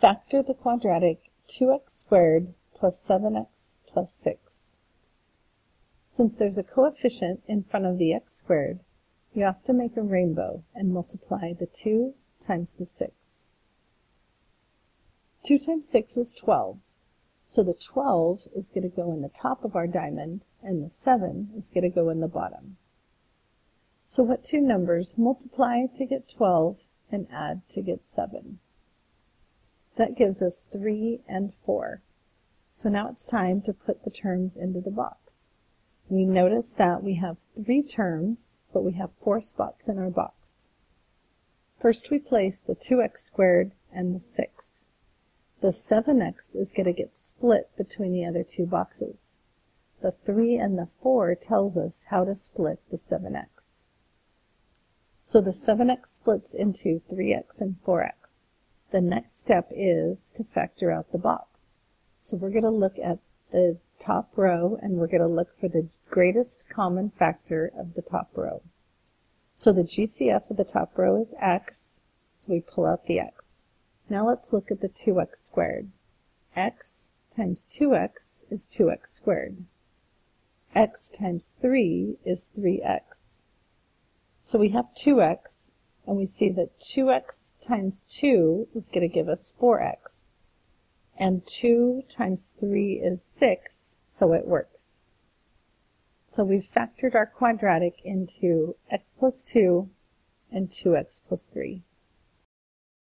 Factor the quadratic 2x squared plus 7x plus 6. Since there's a coefficient in front of the x squared, you have to make a rainbow and multiply the 2 times the 6. 2 times 6 is 12. So the 12 is going to go in the top of our diamond, and the 7 is going to go in the bottom. So what two numbers multiply to get 12 and add to get 7? That gives us 3 and 4. So now it's time to put the terms into the box. We notice that we have three terms, but we have four spots in our box. First we place the 2x squared and the 6. The 7x is going to get split between the other two boxes. The 3 and the 4 tells us how to split the 7x. So the 7x splits into 3x and 4x. The next step is to factor out the box. So we're going to look at the top row and we're going to look for the greatest common factor of the top row. So the GCF of the top row is x, so we pull out the x. Now let's look at the 2x squared. x times 2x is 2x squared. x times 3 is 3x. So we have 2x, and we see that 2x times 2 is going to give us 4x. And 2 times 3 is 6, so it works. So we've factored our quadratic into x plus 2 and 2x plus 3.